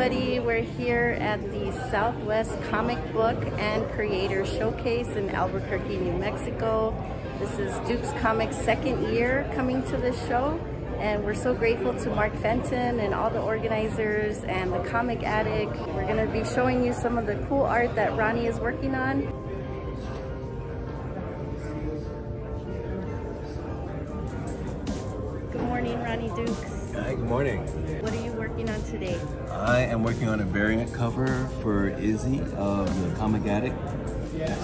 everybody. We're here at the Southwest Comic Book and Creator Showcase in Albuquerque, New Mexico. This is Duke's Comics second year coming to this show and we're so grateful to Mark Fenton and all the organizers and the Comic Attic. We're going to be showing you some of the cool art that Ronnie is working on. Good morning, Ronnie Dukes. Hi, good morning. What are you working on today? I am working on a variant cover for Izzy of the Comic Attic.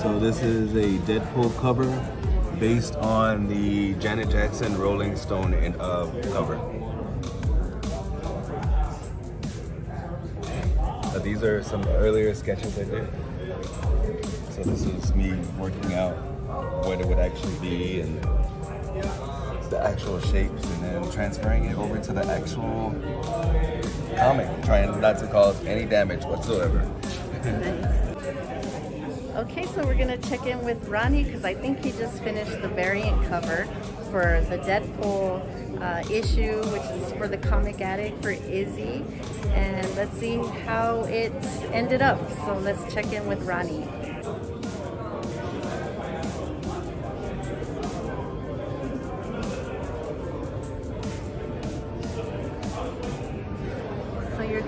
So this is a Deadpool cover based on the Janet Jackson Rolling Stone in, uh, cover. Uh, these are some earlier sketches I did. So this is me working out what it would actually be and the actual shapes and then transferring it over to the actual comic, trying not to cause any damage whatsoever. Okay, so we're gonna check in with Ronnie because I think he just finished the variant cover for the Deadpool uh, issue, which is for the Comic Attic for Izzy. And let's see how it ended up. So let's check in with Ronnie.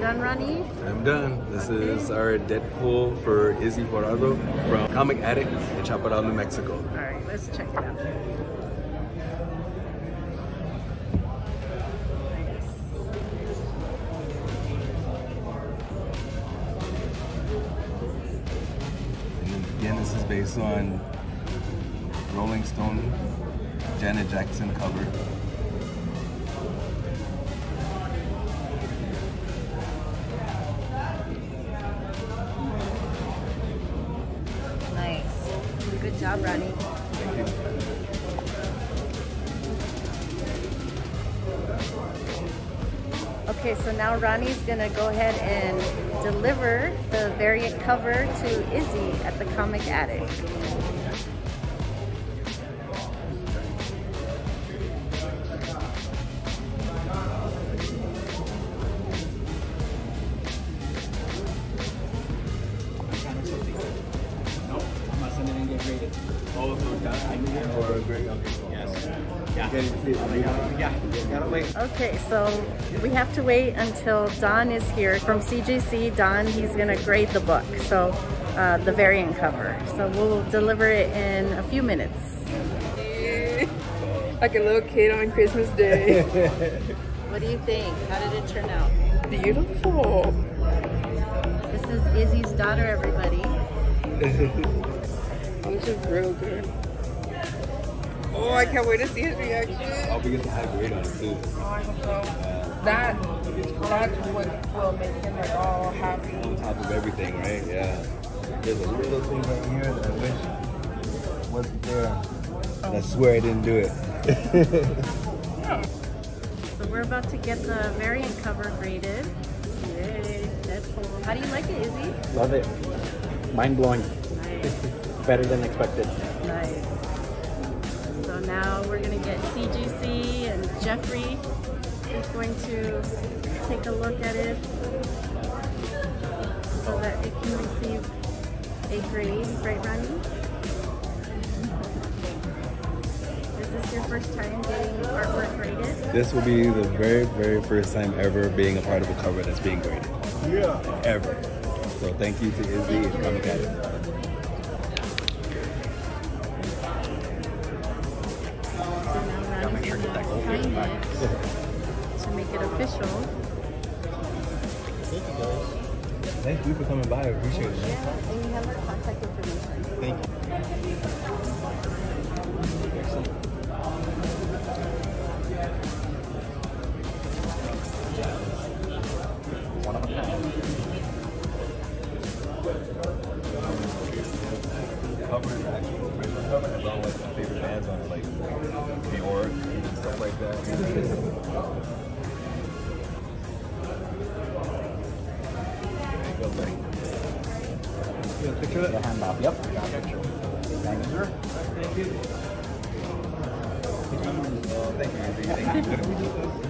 Done, Ronnie? I'm done. This okay. is our Deadpool for Izzy Jurado from Comic Attic in Chaparral, New Mexico. All right, let's check it out. again, this is based on Rolling Stone, Janet Jackson cover. Good job, Ronnie. Okay, so now Ronnie's gonna go ahead and deliver the variant cover to Izzy at the Comic Attic. Okay, so we have to wait until Don is here from CGC. Don, he's gonna grade the book, so uh, the variant cover. So we'll deliver it in a few minutes. Like a little kid on Christmas Day. what do you think? How did it turn out? Beautiful. This is Izzy's daughter, everybody. oh, this is real good. Oh, I can't wait to see his reaction. I'll be getting high grade on it too. Uh, that, that's what will make him like all happy. On top of everything, right? Yeah. There's a little thing right here that I wish wasn't there. Oh. I swear I didn't do it. yeah. So we're about to get the variant cover graded. Yay, Deadpool. How do you like it, Izzy? Love it. Mind blowing. Nice. Better than expected. Nice. So now we're going to get CGC and Jeffrey is going to take a look at it so that it can receive a grade, right Ronnie? Is this your first time getting artwork graded? This will be the very, very first time ever being a part of a cover that's being graded. Yeah. Ever. So thank you to Izzy and Comic Thank you for coming by. I appreciate it. Yeah, and you have our contact information. Thank you. One of a kind. Cover actual cover has all like my favorite bands on it, like Bjork and stuff like that. Picture of it? The handoff. Yep. Got a picture. Thank you, sir. Thank you. Thank you. Thank you.